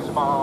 たします。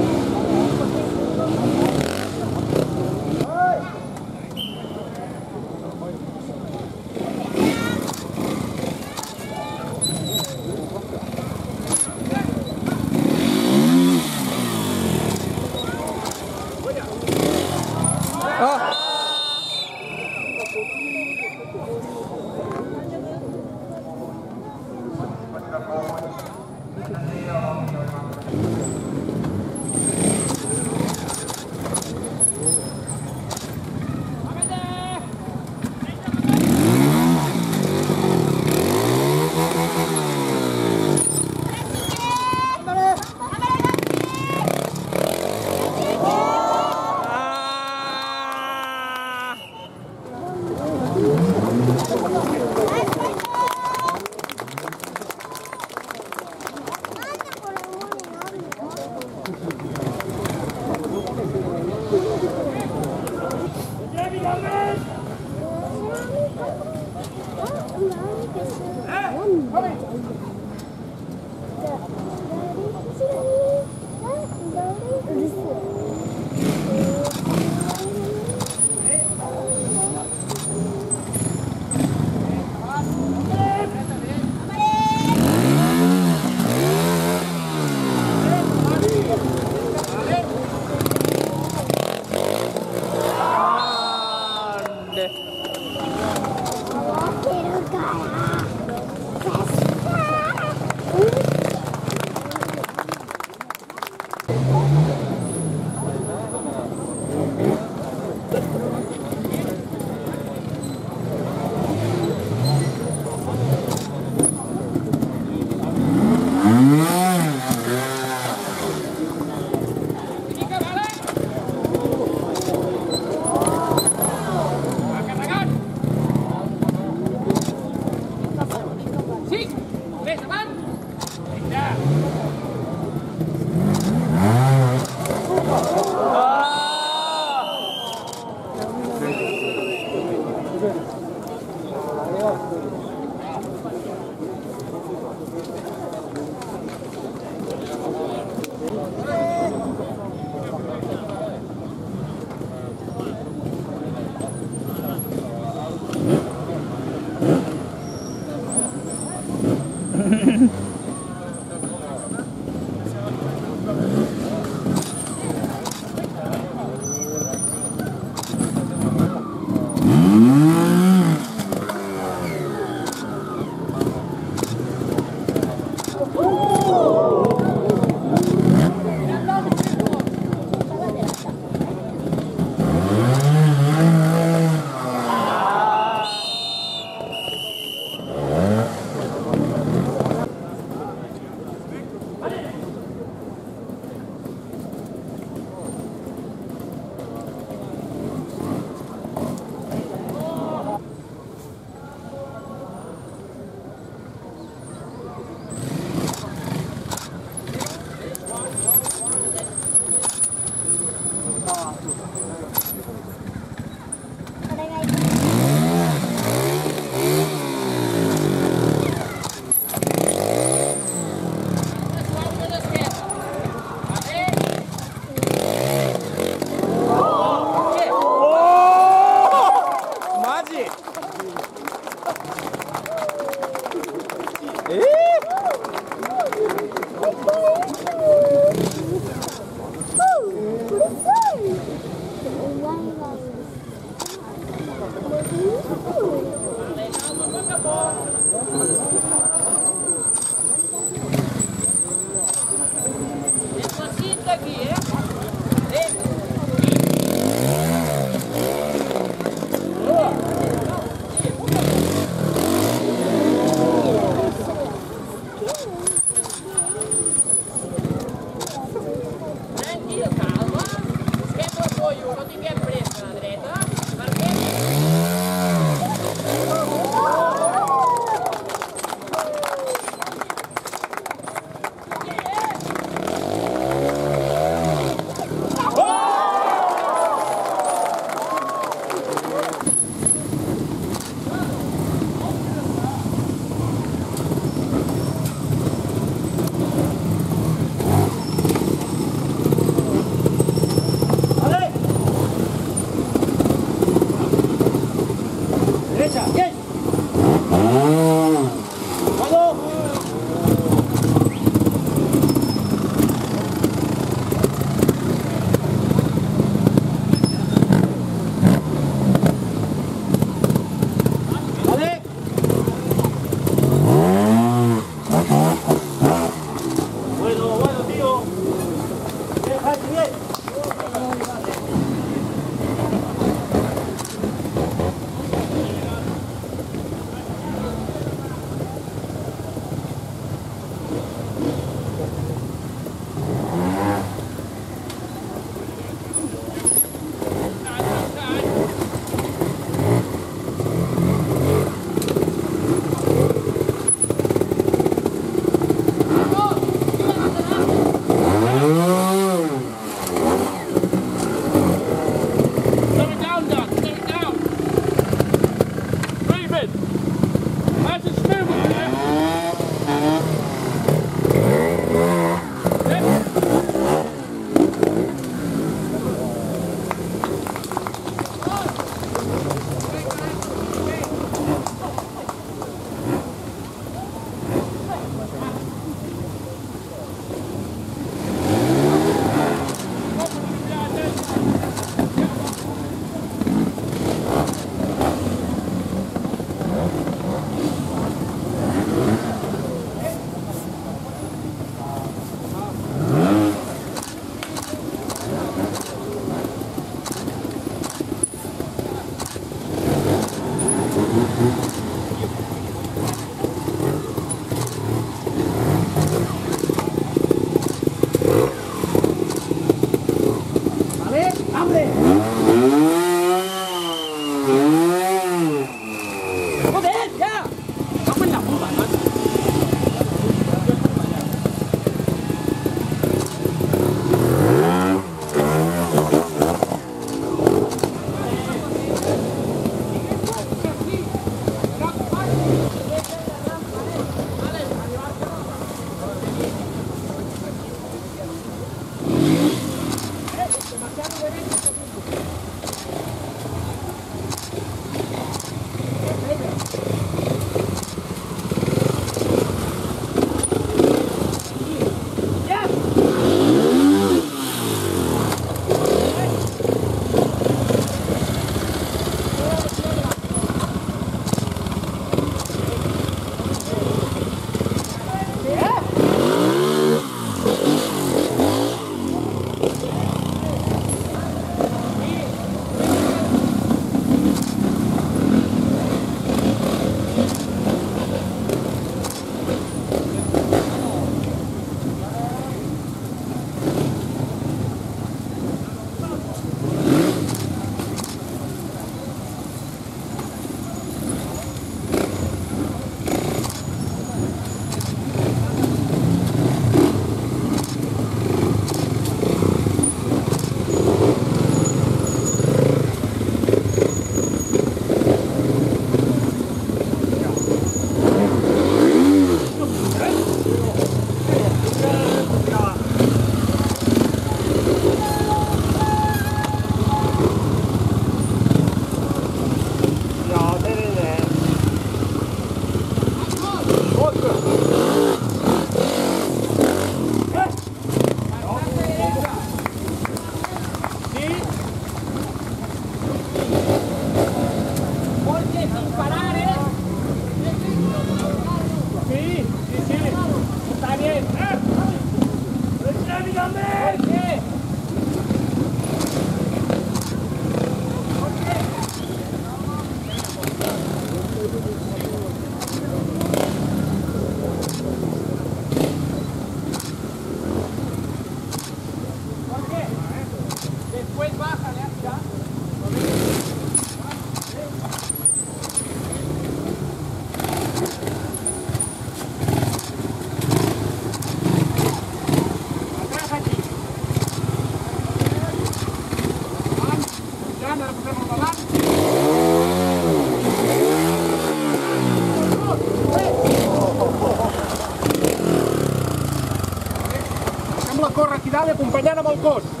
Dalt i